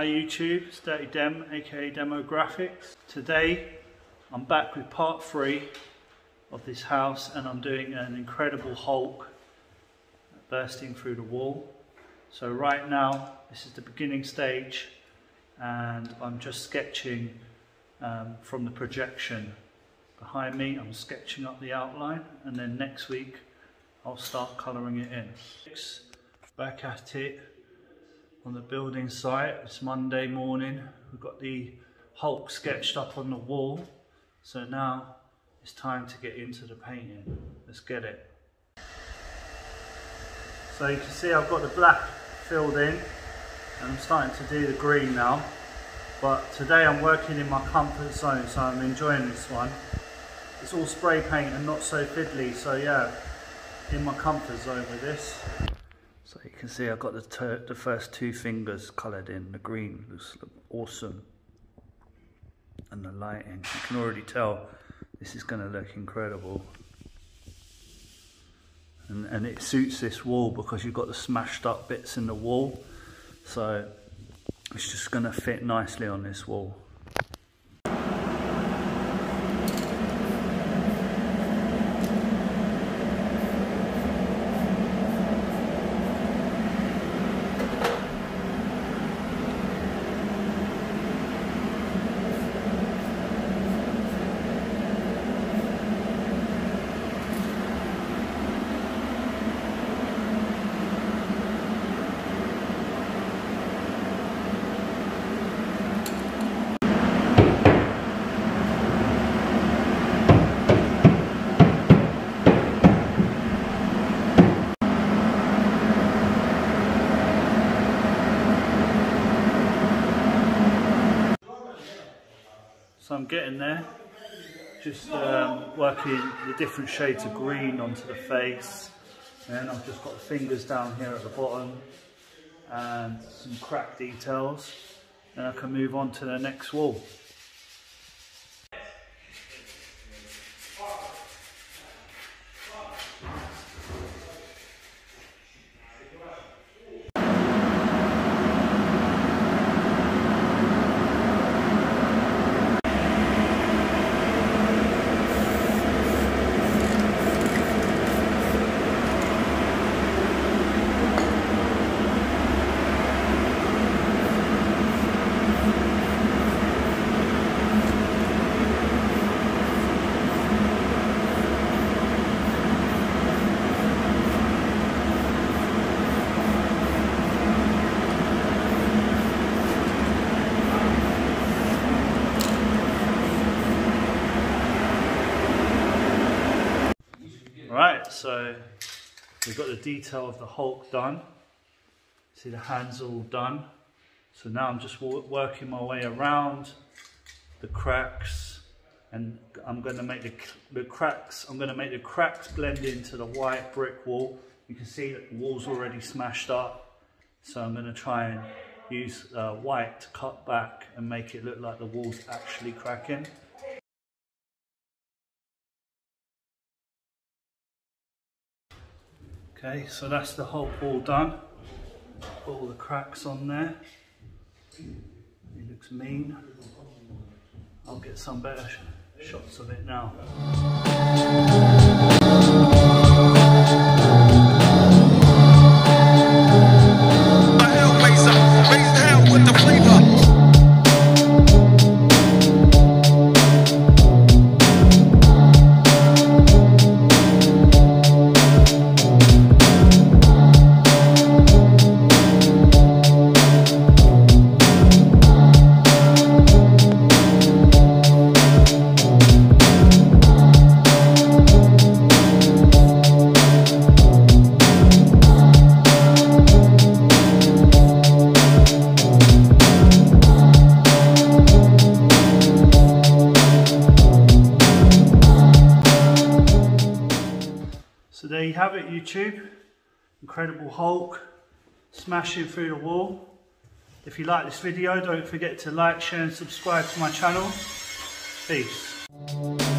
Hi YouTube, it's Dirty Dem, aka Demograffix. Today I'm back with part three of this house and I'm doing an incredible Hulk bursting through the wall. So right now, this is the beginning stage and I'm just sketching um, from the projection behind me. I'm sketching up the outline and then next week I'll start colouring it in. Back at it on the building site. It's Monday morning. We've got the Hulk sketched up on the wall. So now it's time to get into the painting. Let's get it. So you can see I've got the black filled in and I'm starting to do the green now. But today I'm working in my comfort zone, so I'm enjoying this one. It's all spray paint and not so fiddly, so yeah, in my comfort zone with this. So you can see I've got the, the first two fingers coloured in. The green looks awesome. And the lighting, you can already tell this is going to look incredible. And, and it suits this wall because you've got the smashed up bits in the wall. So it's just going to fit nicely on this wall. So I'm getting there, just um, working the different shades of green onto the face. And I've just got the fingers down here at the bottom and some crack details. And I can move on to the next wall. Right, so we've got the detail of the Hulk done. See the hands all done. So now I'm just working my way around the cracks and I'm going to make the, the cracks, I'm going to make the cracks blend into the white brick wall. You can see that the wall's already smashed up. So I'm going to try and use uh, white to cut back and make it look like the wall's actually cracking. Okay, so that's the whole wall done. Put all the cracks on there. It looks mean. I'll get some better sh shots of it now. There you have it YouTube. Incredible Hulk smashing through the wall. If you like this video, don't forget to like, share and subscribe to my channel. Peace.